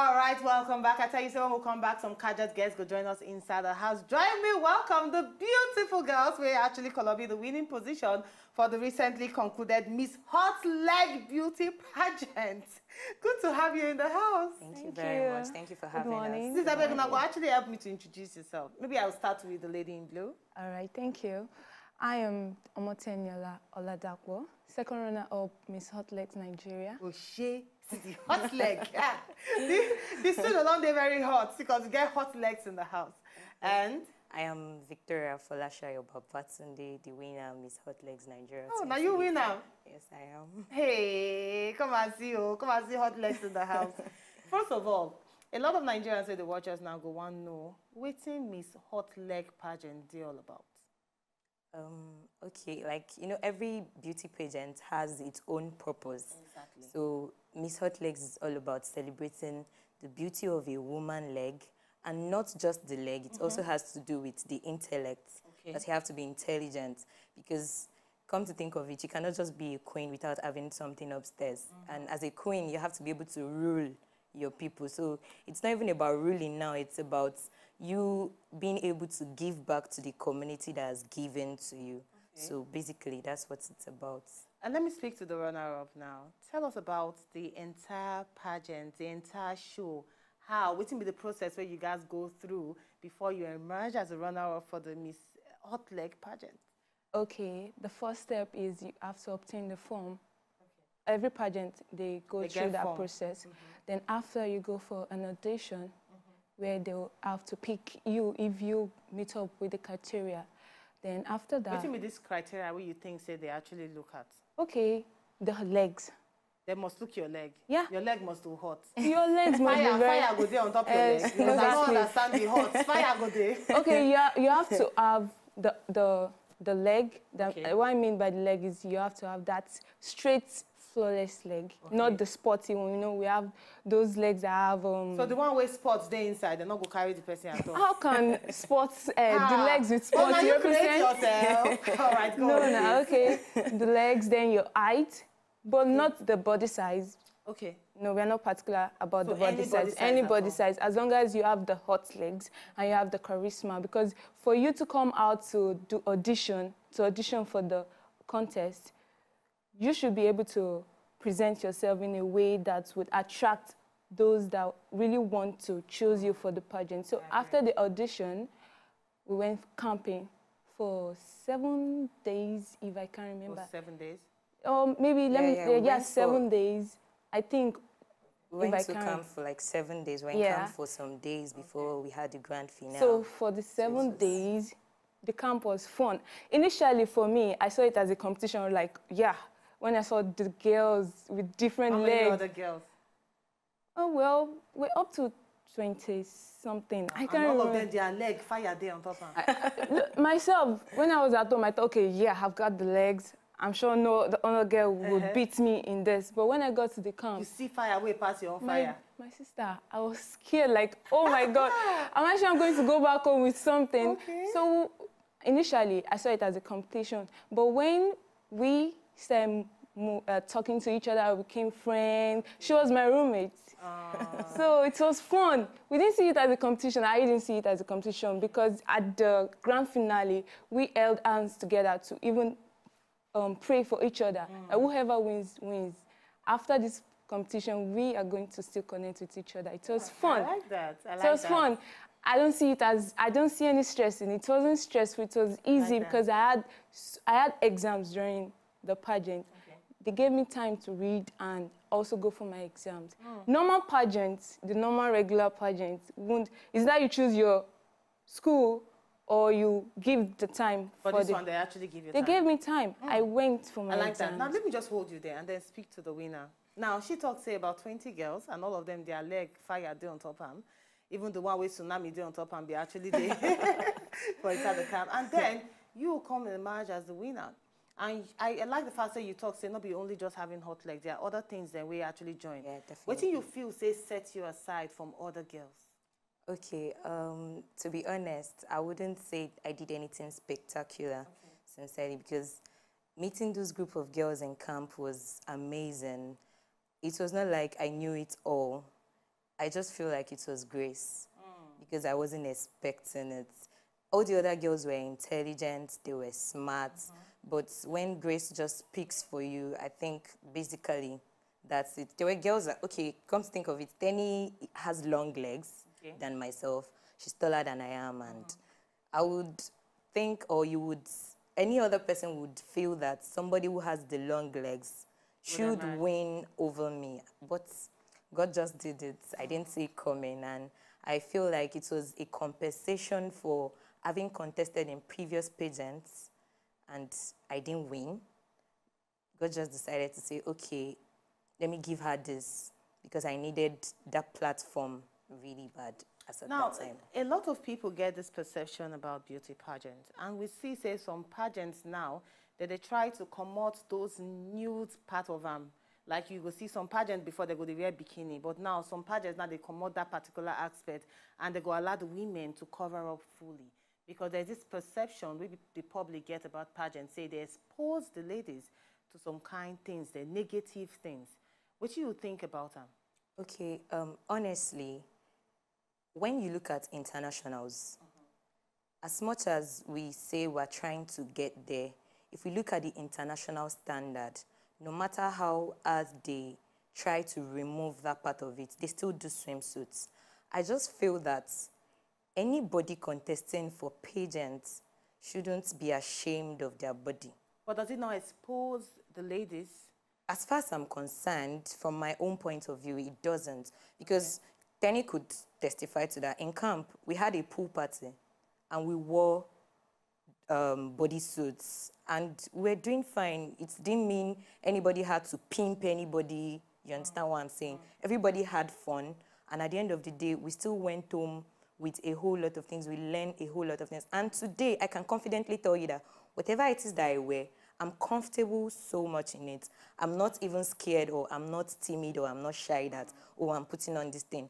All right, welcome back. I tell you, someone will come back. Some Kajat guests will join us inside the house. Join me, welcome the beautiful girls. We're actually Colombia the winning position for the recently concluded Miss Hot Leg Beauty Pageant. Good to have you in the house. Thank, Thank you very you. much. Thank you for Good having morning. us. Sister Beguna, will actually help me to introduce yourself. Maybe I'll start with the lady in blue. All right, thank you. I am Omotenyola Oladapo, second runner-up Miss Hot Legs Nigeria. O'Shea City, hot leg. Yeah. the, the studio don't they very hot because you get hot legs in the house. And I am Victoria Folashayo Babatunde, the winner Miss Hot Legs Nigeria. oh, now you win now. Yes, I am. Hey, come and see you. Come and see hot legs in the house. First of all, a lot of Nigerians say the watchers now go one know waiting Miss Hot Leg pageant all about. Um, okay, like, you know, every beauty pageant has its own purpose. Exactly. So Miss Hot Legs is all about celebrating the beauty of a woman leg and not just the leg. It also mm-hmm. has to do with the intellect. Okay. That you have to be intelligent because come to think of it, you cannot just be a queen without having something upstairs. Mm-hmm. And as a queen, you have to be able to rule your people. So it's not even about ruling now, it's about you being able to give back to the community that has given to you. So basically, that's what it's about. And let me speak to the runner-up now. Tell us about the entire pageant, the entire show. How, what will be the process where you guys go through before you emerge as a runner-up for the Miss Hot Leg pageant? Okay, the first step is you have to obtain the form. Okay. Every pageant, they go They through get that form. process. Mm-hmm. Then after you go for an audition, mm-hmm. where they'll have to pick you if you meet up with the criteria. Then after that, What be this criteria where you think say they actually look at? okay, the legs. They must look your leg. Yeah. Your leg must be hot. Your legs must Fire, be very... fire go there on top of your Yes, leg. Because I don't exactly. understand the hot. Fire go there. okay, you, ha- you have to have the the the leg. The, Okay. What I mean by the leg is you have to have that straight, flawless leg, Okay. not the sporty one. You know, we have those legs that have. Um, So the one with sports there inside, they're not go carry the person at all. how can sports uh, the Ah. legs with Oh, sports you represent? yourself. all right, go No, on, no, okay. the legs, then your height, but not the body size. Okay. No, we're not particular about So the body size. body size Any body size, as long as you have the hot legs and you have the charisma. Because for you to come out to do audition, to audition for the contest, you should be able to present yourself in a way that would attract those that really want to choose you for the pageant. So after the audition, we went camping for seven days, if I can For remember. seven days. Or maybe let Yeah, me, yeah, yeah, we yeah went for- seven days. I think We went I to camp for like seven days. We went Yeah. camp for some days before we had the grand finale. So for the seven days, the camp was fun. Initially, for me, I saw it as a competition. Like, yeah, when I saw the girls with different How many legs. other girls? Oh well, we're up to twenty something. I can't all of remember. them, their leg fire there on top of Myself, when I was at home, I thought, okay, yeah, I've got the legs. I'm sure no the other girl would Uh-huh. beat me in this. But when I got to the camp, You see fire way past your own my, fire. my sister, I was scared, like, oh my God, I'm actually I'm going to go back home with something. Okay. So initially, I saw it as a competition. But when we started uh, talking to each other, we became friends. She was my roommate. So it was fun. We didn't see it as a competition. I didn't see it as a competition because at the grand finale, we held hands together to even um, pray for each other. And whoever wins, wins. After this competition, we are going to still connect with each other. It was fun. I like that. I like it was that. fun. I don't see it as I don't see any stress in it. It wasn't stressful. It was easy that. because I had I had exams during the pageant. They gave me time to read and also go for my exams. Hmm. Normal pageants, the normal regular pageants, won't. Is that you choose your school or you give the time For for this the. one, they actually give you they time. gave me time. I went for my I like exams. that. Now let me just hold you there and then speak to the winner. Now she talks say about 20 girls and all of them their leg fire day on top am. Even the one with tsunami day on top am be actually there for inside the camp. And then you come and emerge as the winner. And I, I like the fact that you talk say not be only just having hot legs. There are other things that we actually join. Yeah, definitely. What do you feel say set you aside from other girls? Okay, um, to be honest, I wouldn't say I did anything spectacular, sincerely, because meeting those group of girls in camp was amazing. It was not like I knew it all. I just feel like it was grace because I wasn't expecting it. All the other girls were intelligent, they were smart, but when grace just speaks for you, I think basically that's it. There were girls that, okay, come to think of it, Tenny has long legs Okay. than myself. She's taller than I am, and I would think, or you would, any other person would feel that somebody who has the long legs should win over me. But God just did it. I didn't see it coming, and I feel like it was a compensation for having contested in previous pageants, and I didn't win. God just decided to say, okay, let me give her this because I needed that platform really bad Now, that time. a lot of people get this perception about beauty pageants, and we see, say, some pageants now that they try to promote those nude part of them. Like you go see some pageants before they go to wear bikini, but now some pageants now they promote that particular aspect and they go allow the women to cover up fully because there's this perception we the public get about pageants, say they expose the ladies to some kind things, the negative things. What do you think about them? Okay, um, honestly, when you look at internationals, as much as we say we're trying to get there, if we look at the international standard, no matter how hard they try to remove that part of it, they still do swimsuits. I just feel that anybody contesting for pageants shouldn't be ashamed of their body. But does it not expose the ladies As far as I'm concerned, from my own point of view, it doesn't. Because Tenny could testify to that. In camp, we had a pool party and we wore um, bodysuits and we're doing fine. It didn't mean anybody had to pimp anybody. You understand what I'm saying? Everybody had fun. And at the end of the day, we still went home with a whole lot of things. We learn a whole lot of things. And today, I can confidently tell you that whatever it is that I wear, I'm comfortable so much in it. I'm not even scared or I'm not timid or I'm not shy that, oh, I'm putting on this thing.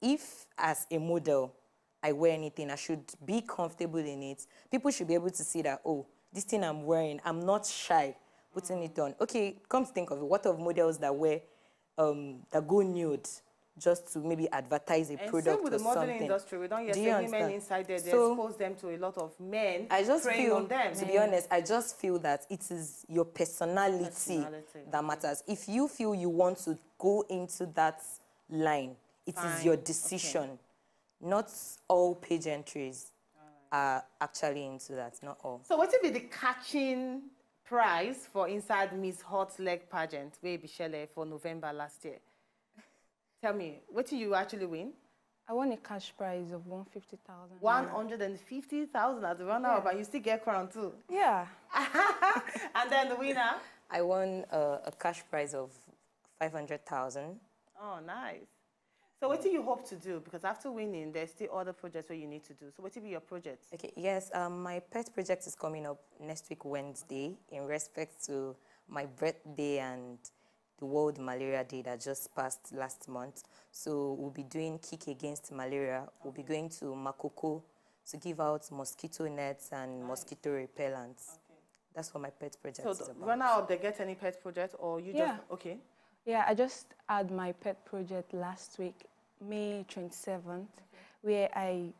If, as a model, I wear anything, I should be comfortable in it. People should be able to see that, oh, this thing I'm wearing, I'm not shy putting it on. Okay, come to think of it, what of models that wear, um, that go nude just to maybe advertise a And product same with or the modeling something? industry, we don't hear Do you say women understand? inside there, they So- expose them to a lot of men I just feel, on them. to be honest, I just feel that it is your personality, Personality. that matters. If you feel you want to go into that line, it is Fine. your Okay. decision. Not all pageantries are actually into that, not all. So what will be the catching prize for inside Miss Hot Leg pageant wey be for November last year? Tell me, what did you actually win? I won a cash prize of 150,000. One hundred and fifty thousand as the runner-up, and you still get crown too. Yeah. and then the winner. I won a, a cash prize of 500,000. Oh, nice. So what do you hope to do? Because after winning, there's still other projects where you need to do. So what will be your projects? Okay, yes, um, my pet project is coming up next week, Wednesday, in respect to my birthday and the World Malaria Day that just passed last month. So we'll be doing Kick Against Malaria. We'll be going to Makoko to give out mosquito nets and mosquito repellents. That's what my pet project So is the about. runner-up, they get any pet project, or you Yeah. just okay? Yeah, I just had my pet project last week, May 27th, where I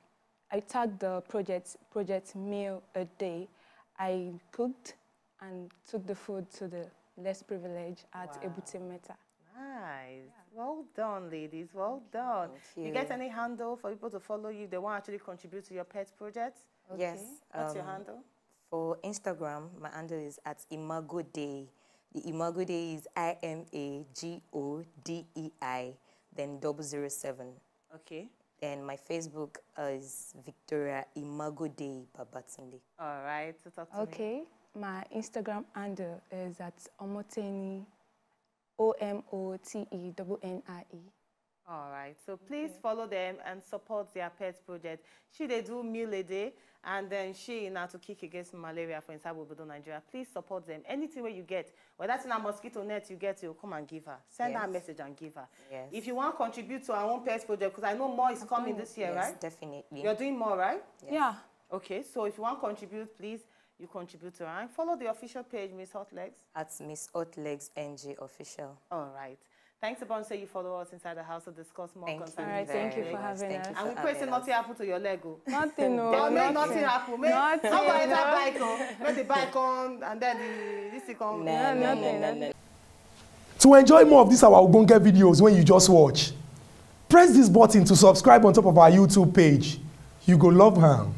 I tagged the project project meal a day. I cooked and took the food to the less privileged at Wow. Ebute Meta. Nice. Well done, ladies. Well done. Thank You get any handle for people to follow you? They want to actually contribute to your pet project? Yes. What's your um, handle? For Instagram, my handle is at Imago Dei. The Imago Dei is I M A G O D E I, then double zero seven. Okay. Then my Facebook is Victoria Imago Dei Babatunde. All right. So talk to me. Okay, my Instagram handle is at Omoteni, O M O T E N N I E. All right. So please follow them and support their pet project. She they do meal a day, and then she now to kick against malaria for inside Obodo, Nigeria. Please support them. Anything where you get, whether that's in a mosquito net you get, you come and give her. Send her a message and give her. Yes. If you want to contribute to our own pet project, because I know more is coming oh, this year, yes, right? definitely. You're doing more, right? Yeah. Okay. So if you want to contribute, please you contribute to her and follow the official page, Miss Hot Legs. At Miss Hot Legs NG Official. All right. Thanks a bunch. Say you follow us inside the house to discuss more Thank you. concerning All right, thank you for having Thank you us. And we for pray say having nothing us. happen to your leg. oh. Nothing, no. Oh, Don't make nothing. nothing happen. Make Nothing, somebody enter no. bike oh? on, make the bike on, and then the this thing come. Nah, nah, nah, nothing, nah, nothing. nah. To enjoy more of these our Ogbonge videos when you just watch, press this button to subscribe on top of our YouTube page. You go love am.